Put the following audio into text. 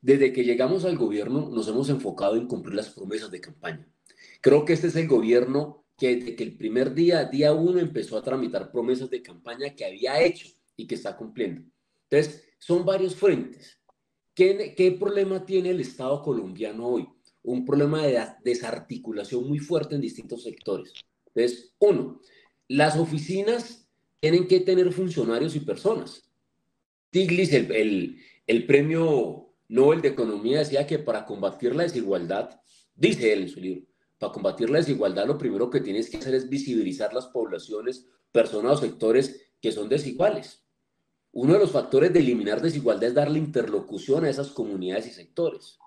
desde que llegamos al gobierno nos hemos enfocado en cumplir las promesas de campaña. Creo que este es el gobierno que desde que el primer día, día uno, empezó a tramitar promesas de campaña que había hecho y que está cumpliendo. Entonces, son varios frentes. ¿Qué, problema tiene el Estado colombiano hoy? Un problema de desarticulación muy fuerte en distintos sectores. Entonces, uno, las oficinas tienen que tener funcionarios y personas. Tiglis, el premio Nobel de Economía, decía que para combatir la desigualdad, dice él en su libro, para combatir la desigualdad lo primero que tienes que hacer es visibilizar las poblaciones, personas o sectores que son desiguales. Uno de los factores de eliminar desigualdad es darle interlocución a esas comunidades y sectores.